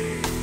Hey.